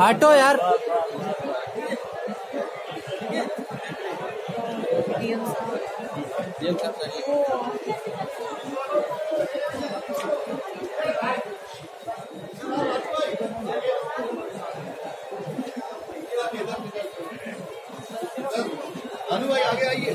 हटो यार। अनु भाई आगे आइए।